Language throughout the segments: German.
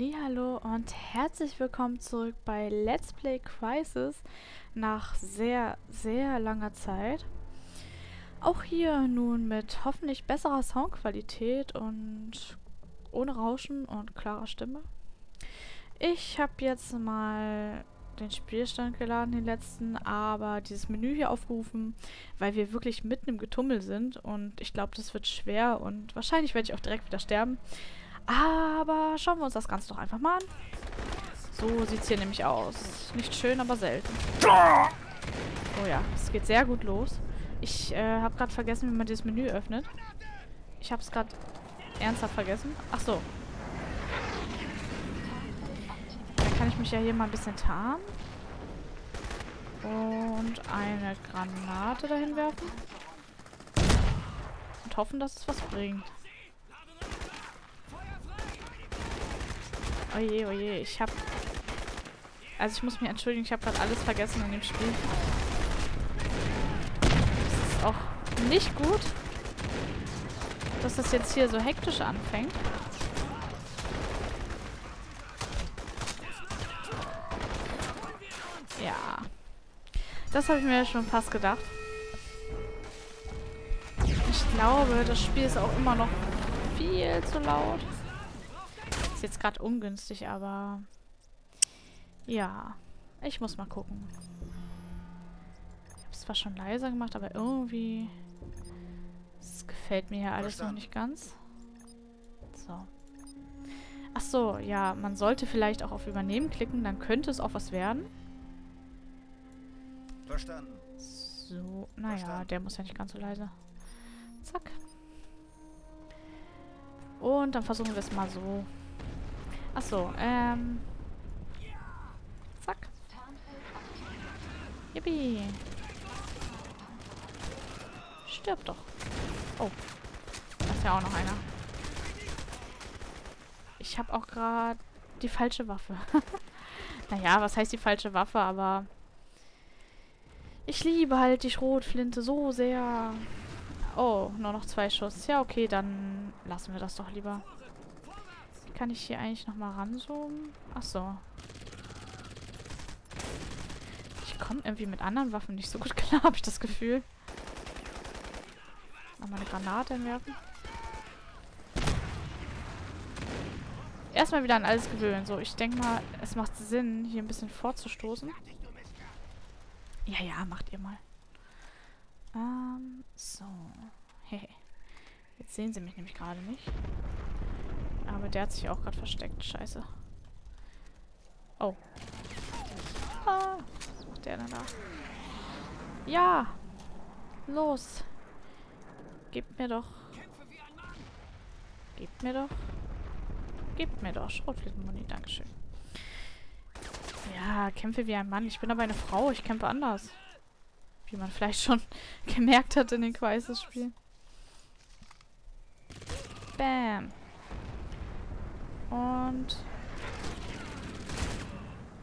Hallo und herzlich willkommen zurück bei Let's Play Crisis nach sehr, sehr langer Zeit. Auch hier nun mit hoffentlich besserer Soundqualität und ohne Rauschen und klarer Stimme. Ich habe jetzt mal den Spielstand geladen, den letzten, aber dieses Menü hier aufgerufen, weil wir wirklich mitten im Getummel sind und ich glaube, das wird schwer und wahrscheinlich werde ich auch direkt wieder sterben. Aber schauen wir uns das Ganze doch einfach mal an. So sieht es hier nämlich aus. Nicht schön, aber selten. Oh ja, es geht sehr gut los. Ich äh, habe gerade vergessen, wie man dieses Menü öffnet. Ich habe es gerade ernsthaft vergessen. Ach so. Dann kann ich mich ja hier mal ein bisschen tarnen. Und eine Granate dahin werfen. Und hoffen, dass es was bringt. Oje, oje, ich hab... Also ich muss mich entschuldigen, ich habe gerade alles vergessen in dem Spiel. Das ist auch nicht gut, dass das jetzt hier so hektisch anfängt. Ja. Das habe ich mir schon fast gedacht. Ich glaube, das Spiel ist auch immer noch viel zu laut ist jetzt gerade ungünstig, aber... Ja. Ich muss mal gucken. Ich habe es zwar schon leiser gemacht, aber irgendwie... Es gefällt mir ja alles noch nicht ganz. So. Ach so, ja, man sollte vielleicht auch auf Übernehmen klicken, dann könnte es auch was werden. Verstanden. So, naja, Verstanden. der muss ja nicht ganz so leise. Zack. Und dann versuchen wir es mal so. Achso, ähm. Zack. Yippie. Stirb doch. Oh. Da ist ja auch noch einer. Ich habe auch gerade die falsche Waffe. naja, was heißt die falsche Waffe, aber... Ich liebe halt die Schrotflinte so sehr. Oh, nur noch zwei Schuss. Ja, okay, dann lassen wir das doch lieber. Kann ich hier eigentlich nochmal ranzoomen? Achso. Ich komme irgendwie mit anderen Waffen nicht so gut klar, habe ich das Gefühl. Nochmal eine Granate entwerfen. Erstmal wieder an alles gewöhnen. So, ich denke mal, es macht Sinn, hier ein bisschen vorzustoßen. Ja, ja, macht ihr mal. Ähm, so. Hehe. Jetzt sehen sie mich nämlich gerade nicht. Aber der hat sich auch gerade versteckt. Scheiße. Oh. Ah, was macht der denn da? Ja! Los! Gebt mir doch. Gebt mir doch. Gebt mir doch. Schrotflintenmuni. Dankeschön. Ja, kämpfe wie ein Mann. Ich bin aber eine Frau. Ich kämpfe anders. Wie man vielleicht schon gemerkt hat in den Crisis-Spielen. Bam. Und...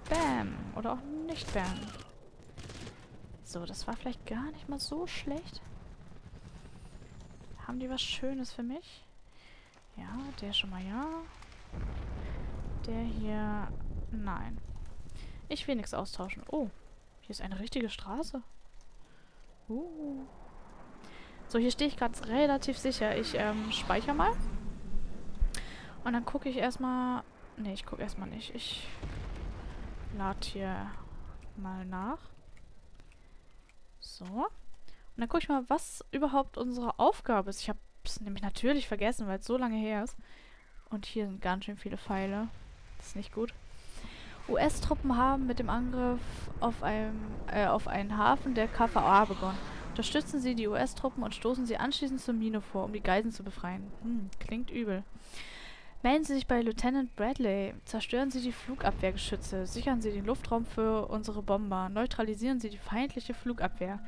Bam. Oder auch nicht Bam. So, das war vielleicht gar nicht mal so schlecht. Haben die was Schönes für mich? Ja, der schon mal ja. Der hier... Nein. Ich will nichts austauschen. Oh, hier ist eine richtige Straße. Uh. So, hier stehe ich gerade relativ sicher. Ich ähm, speichere mal. Und dann gucke ich erstmal... Ne, ich gucke erstmal nicht. Ich lade hier mal nach. So. Und dann gucke ich mal, was überhaupt unsere Aufgabe ist. Ich habe es nämlich natürlich vergessen, weil es so lange her ist. Und hier sind ganz schön viele Pfeile. Das ist nicht gut. US-Truppen haben mit dem Angriff auf, einem, äh, auf einen Hafen der KVA begonnen. Unterstützen Sie die US-Truppen und stoßen Sie anschließend zur Mine vor, um die Geisen zu befreien. Hm, klingt übel. Melden Sie sich bei Lieutenant Bradley. Zerstören Sie die Flugabwehrgeschütze. Sichern Sie den Luftraum für unsere Bomber. Neutralisieren Sie die feindliche Flugabwehr.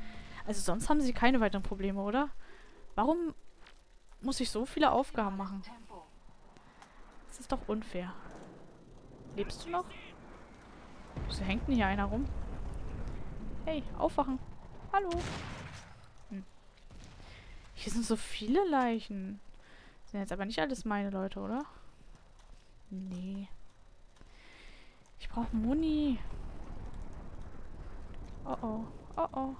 Also sonst haben Sie keine weiteren Probleme, oder? Warum muss ich so viele Aufgaben machen? Das ist doch unfair. Lebst du noch? Wieso hängt denn hier einer rum? Hey, aufwachen. Hallo. Hm. Hier sind so viele Leichen. Sind jetzt aber nicht alles meine Leute, oder? Nee. brauche Muni. Oh oh. Oh oh.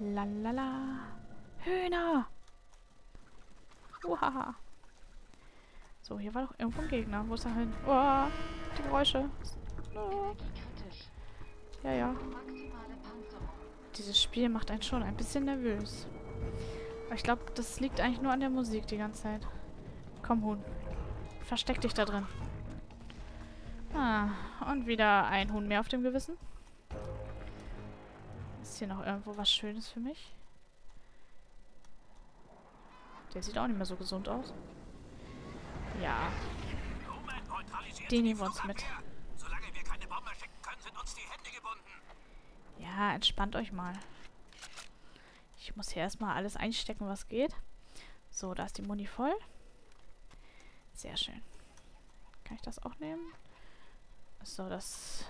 Lalala. Hühner. Uhaha. So, hier war doch irgendwo ein Gegner. Wo ist er hin? Oh, die Geräusche. Oh. Ja, ja. Dieses Spiel macht einen schon ein bisschen nervös. Aber ich glaube, das liegt eigentlich nur an der Musik die ganze Zeit. Komm, Huhn. Versteck dich da drin. Ah, und wieder ein Huhn mehr auf dem Gewissen. Ist hier noch irgendwo was Schönes für mich? Der sieht auch nicht mehr so gesund aus. Ja. Den nehmen wir uns mit. Ja, entspannt euch mal. Ich muss hier erstmal alles einstecken, was geht. So, da ist die Muni voll. Sehr schön. Kann ich das auch nehmen? So, das...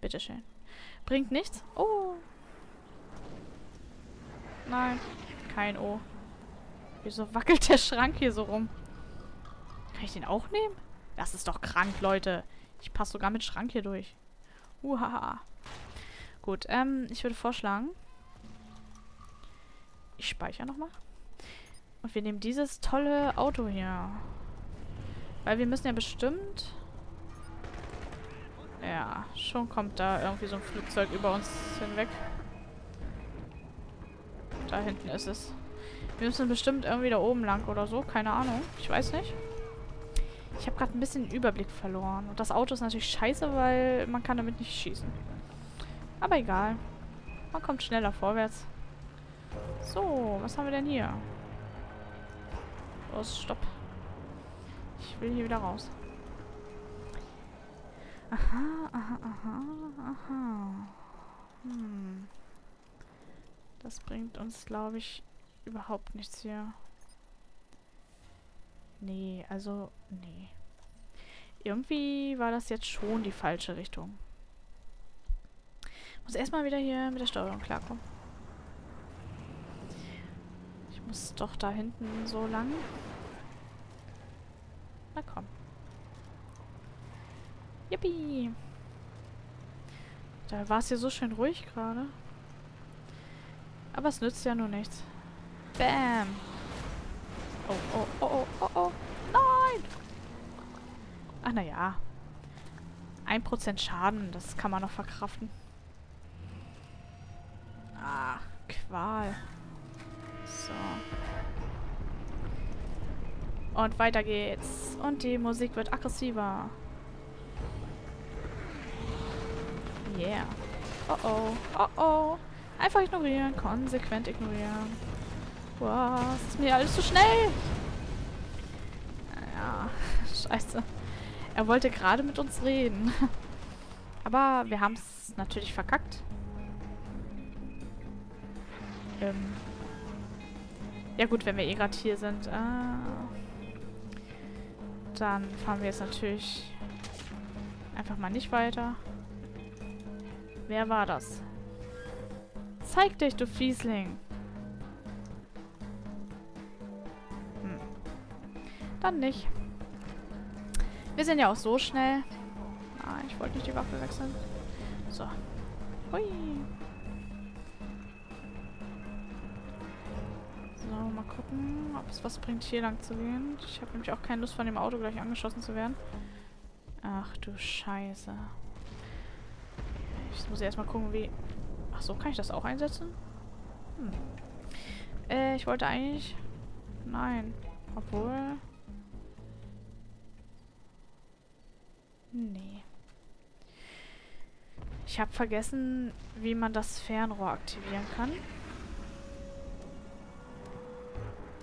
Bitteschön. Bringt nichts. Oh. Nein. Kein O. Wieso wackelt der Schrank hier so rum? Kann ich den auch nehmen? Das ist doch krank, Leute. Ich passe sogar mit Schrank hier durch. Uhaha. Gut, ähm, ich würde vorschlagen, ich speichere nochmal. Und wir nehmen dieses tolle Auto hier. Weil wir müssen ja bestimmt... Ja, schon kommt da irgendwie so ein Flugzeug über uns hinweg. Da hinten ist es. Wir müssen bestimmt irgendwie da oben lang oder so. Keine Ahnung. Ich weiß nicht. Ich habe gerade ein bisschen den Überblick verloren. Und das Auto ist natürlich scheiße, weil man kann damit nicht schießen. Aber egal. Man kommt schneller vorwärts. So, was haben wir denn hier? Los, stopp. Ich will hier wieder raus. Aha, aha, aha, aha. Hm. Das bringt uns, glaube ich, überhaupt nichts hier. Nee, also, nee. Irgendwie war das jetzt schon die falsche Richtung. Muss erstmal wieder hier mit der Steuerung klarkommen. Ich muss doch da hinten so lang. Na komm. Yippie! Da war es hier so schön ruhig gerade. Aber es nützt ja nur nichts. Bam! Oh, oh, oh, oh, oh, oh. Nein! Ach, naja. 1% Schaden, das kann man noch verkraften. Ah, Qual. So. Und weiter geht's. Und die Musik wird aggressiver. Yeah. Oh oh. Oh oh. Einfach ignorieren. Konsequent ignorieren. Wow, das ist mir alles zu schnell. Ja, scheiße. Er wollte gerade mit uns reden. Aber wir haben es natürlich verkackt. Ähm. Ja gut, wenn wir eh gerade hier sind. Äh, dann fahren wir jetzt natürlich einfach mal nicht weiter. Wer war das? Zeig dich, du Fiesling. Hm. Dann nicht. Wir sind ja auch so schnell. Ah, ich wollte nicht die Waffe wechseln. So. Hui. Gucken, ob es was bringt, hier lang zu gehen. Ich habe nämlich auch keine Lust, von dem Auto gleich angeschossen zu werden. Ach du Scheiße. Ich muss erstmal gucken, wie... Ach so, kann ich das auch einsetzen? Hm. Äh, ich wollte eigentlich... Nein. Obwohl... Nee. Ich habe vergessen, wie man das Fernrohr aktivieren kann.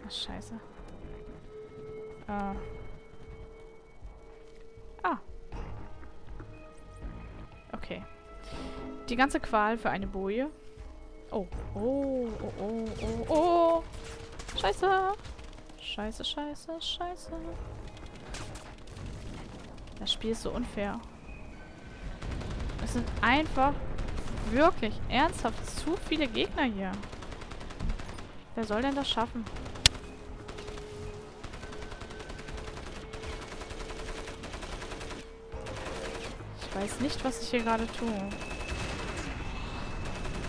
Ach, scheiße. Äh. Ah. Okay. Die ganze Qual für eine Boje. Oh. Oh, oh, oh, oh, oh. Scheiße. Scheiße, scheiße, scheiße. Das Spiel ist so unfair. Es sind einfach wirklich ernsthaft zu viele Gegner hier. Wer soll denn das schaffen? Weiß nicht, was ich hier gerade tue.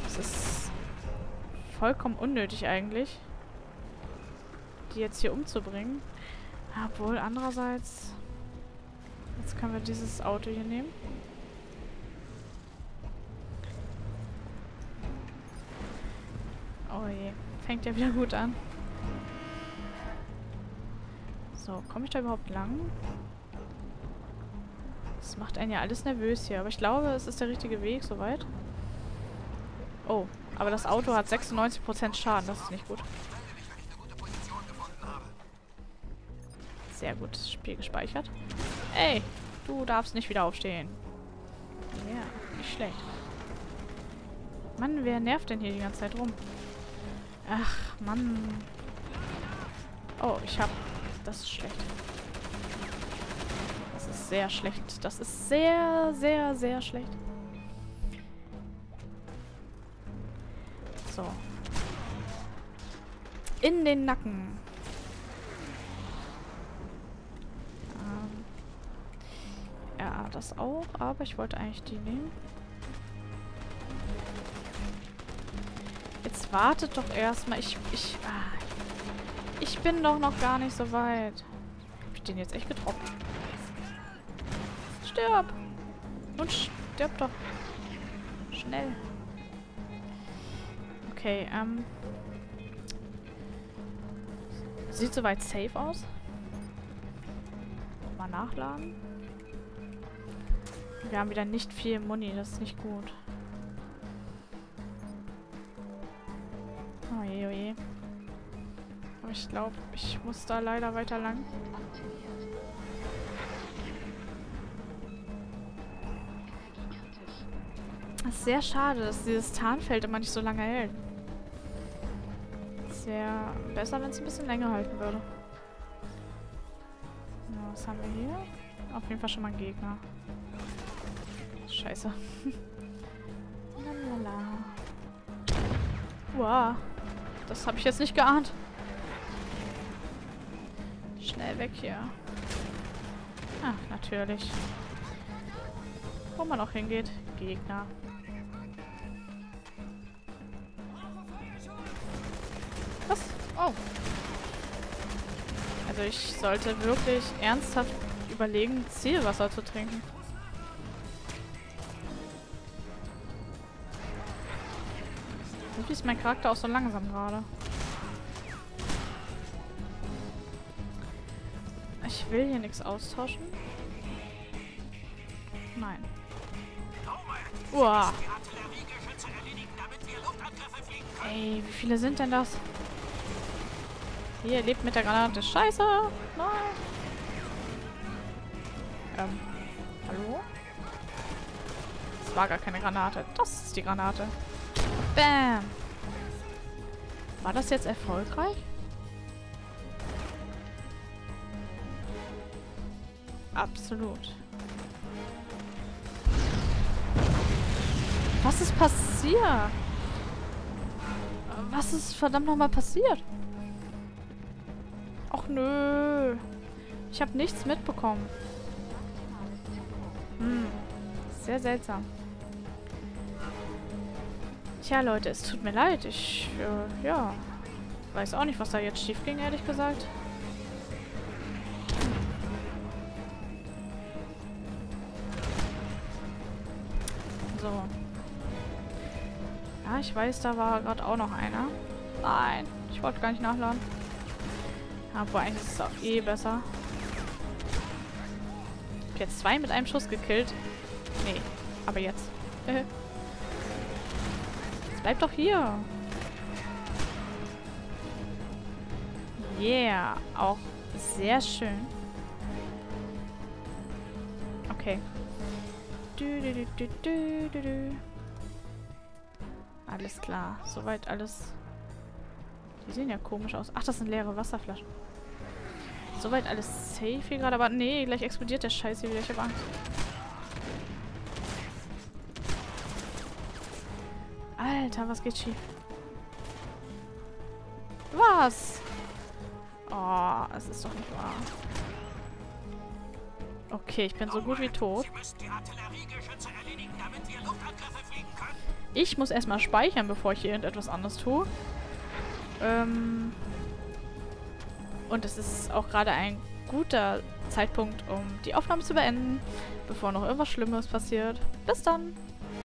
Das ist vollkommen unnötig eigentlich, die jetzt hier umzubringen. Obwohl, andererseits... Jetzt können wir dieses Auto hier nehmen. Oh je, fängt ja wieder gut an. So, komme ich da überhaupt lang? Das macht einen ja alles nervös hier. Aber ich glaube, es ist der richtige Weg soweit. Oh, aber das Auto hat 96% Schaden. Das ist nicht gut. Sehr gut, das Spiel gespeichert. Ey, du darfst nicht wieder aufstehen. Ja, nicht schlecht. Mann, wer nervt denn hier die ganze Zeit rum? Ach, Mann. Oh, ich hab... Das ist schlecht. Das ist sehr schlecht. Das ist sehr, sehr, sehr schlecht. So. In den Nacken. Ähm. Ja, das auch. Aber ich wollte eigentlich die nehmen. Jetzt wartet doch erstmal. Ich, ich, ah, ich bin doch noch gar nicht so weit. Hab ich den jetzt echt getroffen? Stirb! Und stirb doch. Schnell. Okay, ähm. Sieht soweit safe aus. Mal nachladen. Wir haben wieder nicht viel Muni, das ist nicht gut. Oje, oje. Aber ich glaube, ich muss da leider weiter lang. Ist sehr schade, dass dieses Tarnfeld immer nicht so lange hält. Es wäre besser, wenn es ein bisschen länger halten würde. Ja, was haben wir hier? Auf jeden Fall schon mal ein Gegner. Scheiße. Lalala. Wow. Das habe ich jetzt nicht geahnt. Schnell weg hier. Ach, natürlich. Wo man auch hingeht. Gegner. Oh. Also ich sollte wirklich ernsthaft überlegen, Zielwasser zu trinken. Irgendwie ist mein Charakter auch so langsam gerade. Ich will hier nichts austauschen. Nein. Uah. Ey, wie viele sind denn das? Hier, lebt mit der Granate. Scheiße! Nein! Ähm, hallo? Das war gar keine Granate. Das ist die Granate. Bam! War das jetzt erfolgreich? Absolut. Was ist passiert? Was ist verdammt nochmal passiert? Nö. Ich habe nichts mitbekommen. Hm. Sehr seltsam. Tja, Leute, es tut mir leid. Ich, äh, ja, weiß auch nicht, was da jetzt schief ging, ehrlich gesagt. So. Ja, ich weiß, da war gerade auch noch einer. Nein, ich wollte gar nicht nachladen. Aber eigentlich ist es auch eh besser. Ich hab jetzt zwei mit einem Schuss gekillt. Nee, aber jetzt. jetzt bleib doch hier. Yeah, auch sehr schön. Okay. Du, du, du, alles klar. Soweit alles. Die sehen ja komisch aus. Ach, das sind leere Wasserflaschen. Soweit alles safe hier gerade. Aber nee, gleich explodiert der Scheiß hier wieder. Ich hab Angst. Alter, was geht schief? Was? Oh, es ist doch nicht wahr. Okay, ich bin so gut wie tot. Ich muss erstmal speichern, bevor ich hier irgendetwas anderes tue. Ähm und es ist auch gerade ein guter Zeitpunkt, um die Aufnahme zu beenden, bevor noch irgendwas Schlimmes passiert. Bis dann!